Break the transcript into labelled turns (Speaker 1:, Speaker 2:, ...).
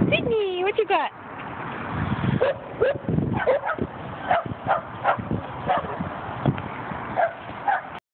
Speaker 1: Sydney, what you got?